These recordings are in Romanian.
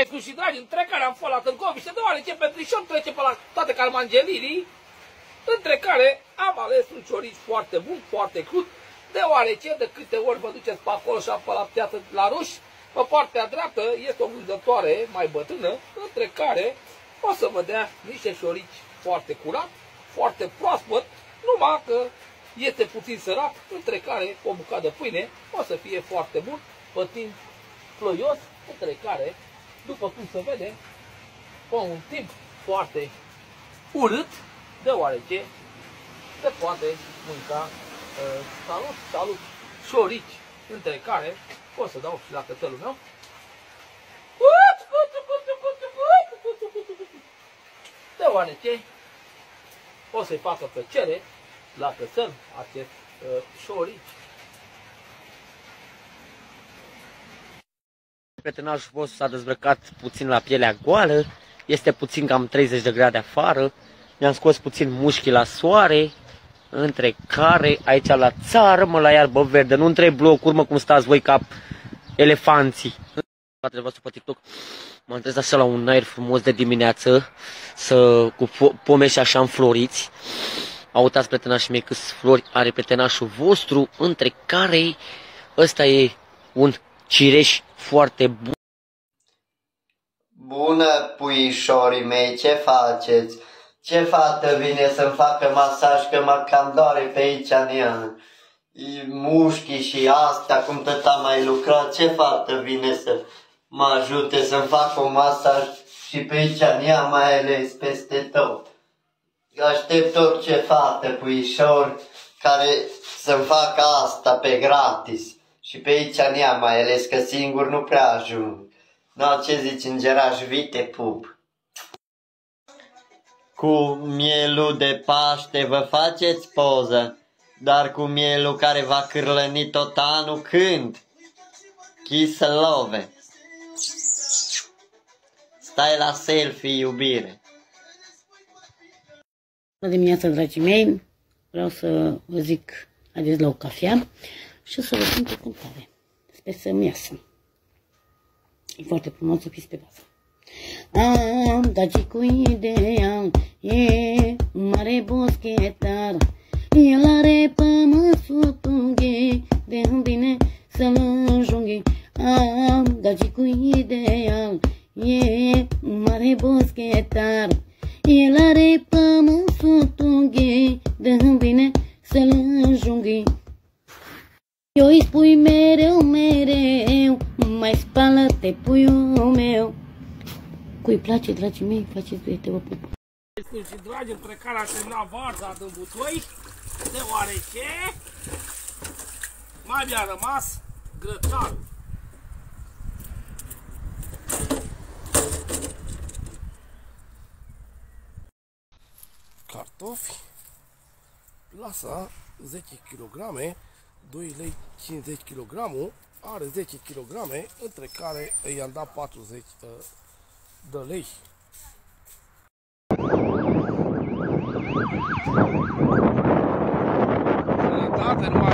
Exclu și dragi, între care am fost la Târgoviște, deoarece Petrișor trece pe la toate calmangelirii, între care am ales un ciorici foarte bun, foarte crud, deoarece de câte ori vă duceți pe acolo și pe la piață la ruși, pe partea dreaptă este o vânzătoare mai bătrână, între care o să vă dea niște șorici foarte curat, foarte proaspăt, numai că este puțin sărat, între care o bucată de pâine o să fie foarte bun, pătind ploios, între care, după cum se vede, cu un timp foarte urât, deoarece se poate mânca uh, salut, salut, șorici, între care o să dau și la cățelul meu. Deoarece o să-i facă plăcere la cățel acest uh, șorici. Prietenașul vostru s-a dezbrăcat puțin la pielea goală, este puțin cam 30 de grade afară, mi-am scos puțin mușchii la soare, între care aici la țară, mă la iarbă verde, nu între blocuri, mă cum stați voi ca elefanții. Fratele vostru pe TikTok, mă întrez așa la un aer frumos de dimineață, să, cu pomeși așa înfloriți. Autați prietenașii mei câți flori are prietenașul vostru, între care ăsta e un cireș foarte bun. Bună, puișorii mei, ce faceți? Ce fată vine să-mi facă masaj, că mă cam doare pe aici în ea. Mușchii și astea, cum tot am mai lucrat, ce fată vine să mă ajute să-mi fac un masaj și pe aici în ea, mai ales peste tot. Aștept orice fată, puișor, care să-mi facă asta pe gratis. Și pe aici în ea, mai ales că singur nu prea ajung. No, ce zici, îngeraș vite pup? Cu mielul de Paște vă faceți poză, dar cu mielul care va cârlăni tot anul când? love. Stai la selfie, iubire. Bună dimineața, dragii mei! Vreau să vă zic haideți la o cafea și o să vă spun o cântare. Sper să-mi iasă. E foarte frumos să fiți pe bază. Am dat cu ideea, e mare boschetar, el are pământul tunghe, de bine să-l înjunghe. Am dat cu ideea, e mare boschetar, el are pământul tunghe, de bine să-l înjunghe. Eu îi spui mereu, mereu, mai spală-te puiul meu. Cui place, dragii mei, faceți te vă pup. Și dragi, între care a terminat varza din butoi, deoarece mai mi-a rămas grătarul. Cartofi, lasă 10 kg 2 lei 50 kg, are 10 kg, între care i-am dat 40 uh, de lei. Sănătate, nu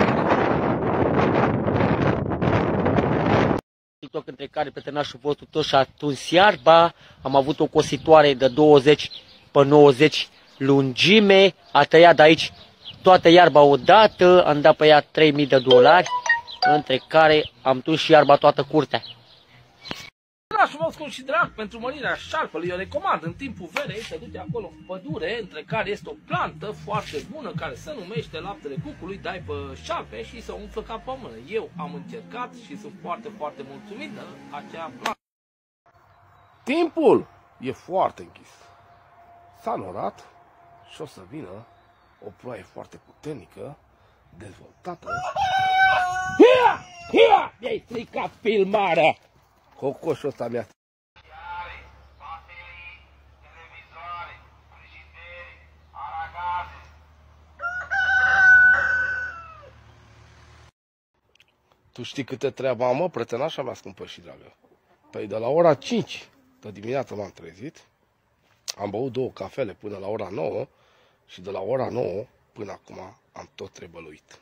TikTok între care prietenașul vostru tot și-a tuns iarba, am avut o cositoare de 20 pe 90 lungime, a tăiat de aici toată iarba odată, am dat pe ea 3000 de dolari, între care am tuns și iarba toată curtea. Dragi frumos și drag, pentru mărirea șarpelui, eu recomand în timpul verei să duci acolo în pădure, între care este o plantă foarte bună care se numește laptele cucului, dai pe șarpe și să umflă ca pe mână. Eu am încercat și sunt foarte, foarte mulțumit de acea plantă. Timpul e foarte închis. S-a norat și o să vină o ploaie foarte puternică, dezvoltată. Hia! Hia! Mi-ai stricat filmarea! Cocoșul ăsta mi-a Tu știi câte treabă am, mă, prătănașa mea scumpă și dragă. Păi de la ora 5 de dimineață m-am trezit, am băut două cafele până la ora 9 și de la ora 9 până acum am tot trebăluit.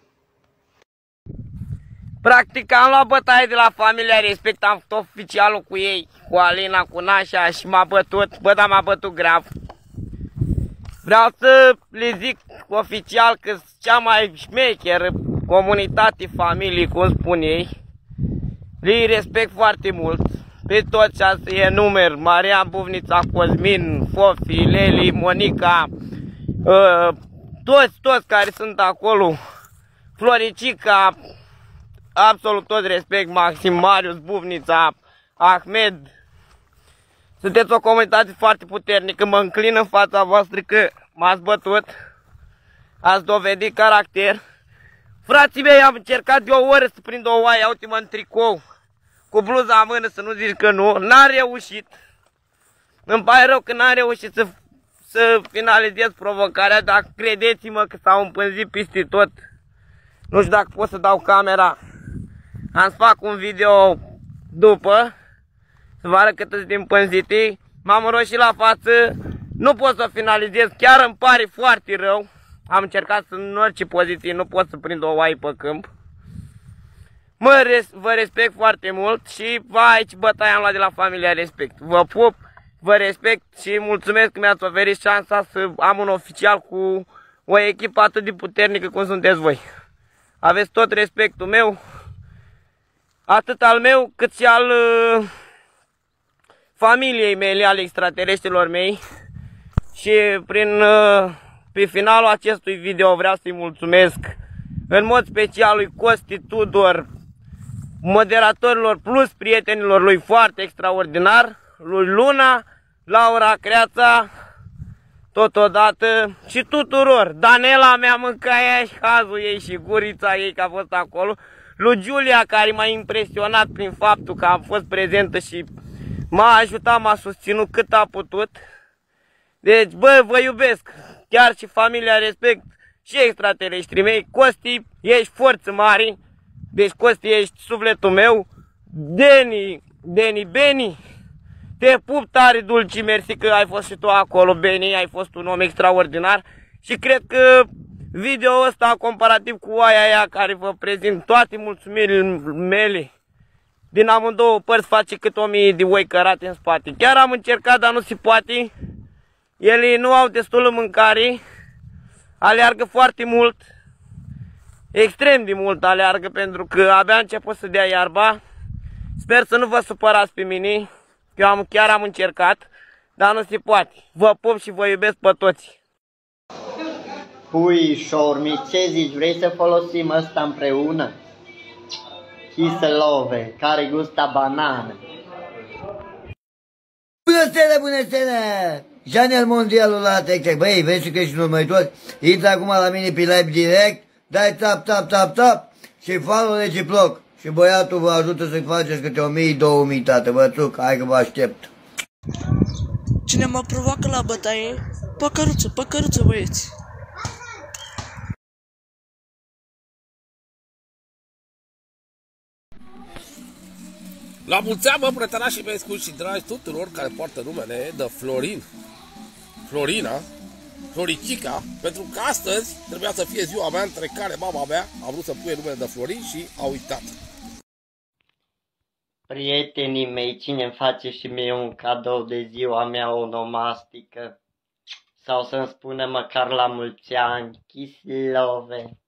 Practic am luat bătaie de la familia respect, am făcut oficialul cu ei, cu Alina, cu Nașa și m-a bătut, bă, dar m-a bătut grav. Vreau să le zic oficial că sunt cea mai șmecheră comunitate, familie, cum spun ei. Le respect foarte mult. Pe toți asta e număr, Marian Buvnița, Cosmin, Fofi, Leli, Monica, uh, toți, toți care sunt acolo, Floricica, absolut tot respect, Maxim, Marius, Buvnița, Ahmed. Sunteți o comunitate foarte puternică, mă înclin în fața voastră că m-ați bătut, ați dovedit caracter. Frații mei, am încercat de o oră să prind o oaie, uite-mă în tricou, cu bluza în mână, să nu zici că nu, n-am reușit. Îmi pare rău că n-am reușit să, să finalizez provocarea, dar credeți-mă că s-au împânzit peste tot. Nu știu dacă pot să dau camera. Am să fac un video după, să vă arăt cât de împânzite. M-am roșit la față, nu pot să finalizez, chiar îmi pare foarte rău. Am încercat să în orice poziție nu pot să prind o oaie pe câmp. Mă res vă respect foarte mult și vai ce bătaie am luat de la familia Respect. Vă pup, vă respect și mulțumesc că mi-ați oferit șansa să am un oficial cu o echipă atât de puternică cum sunteți voi. Aveți tot respectul meu, atât al meu cât și al uh, familiei mele, al extraterestrilor mei. Și prin uh, pe finalul acestui video vreau să-i mulțumesc în mod special lui Costi Tudor, moderatorilor plus prietenilor lui foarte extraordinar, lui Luna, Laura Creața, totodată și tuturor. Danela mea mânca ea și hazul ei și gurița ei că a fost acolo. Lui Giulia care m-a impresionat prin faptul că a fost prezentă și m-a ajutat, m-a susținut cât a putut. Deci, bă, vă iubesc chiar și familia respect și extraterestrii mei. Costi, ești forță mare, deci Costi, ești sufletul meu. Deni, Deni, Beni, te pup tare, dulci, mersi că ai fost și tu acolo, Beni, ai fost un om extraordinar. Și cred că video ăsta, comparativ cu aia aia care vă prezint toate mulțumirile mele, din amândouă părți face cât o mie de oi cărate în spate. Chiar am încercat, dar nu se poate. Ele nu au destulă mâncare, aleargă foarte mult, extrem de mult aleargă pentru că abia început să dea iarba. Sper să nu vă supărați pe mine, eu am, chiar am încercat, dar nu se poate. Vă pup și vă iubesc pe toți. Pui, șormi, ce zici, vrei să folosim ăsta împreună? Chiselove, care gustă banană. Bună seara, bună seara! Janel Mondialul la Tech Băi, vezi că ești următor? Intră acum la mine pe live direct, dai tap, tap, tap, tap și follow reciproc. Și băiatul vă ajută să faceți câte o mii, două mii, tată, bățuc, hai că vă aștept. Cine mă provoacă la bătaie? Păcăruță, păcăruță, băieți! La mulți ani, bă, prietena mei scuși și dragi tuturor care poartă numele de Florin, Florina, Floricica, pentru că astăzi trebuia să fie ziua mea între care mama mea a vrut să pune numele de Florin și a uitat. Prietenii mei, cine îmi face și mie un cadou de ziua mea onomastică? Sau să-mi spună măcar la mulți ani, Chislove.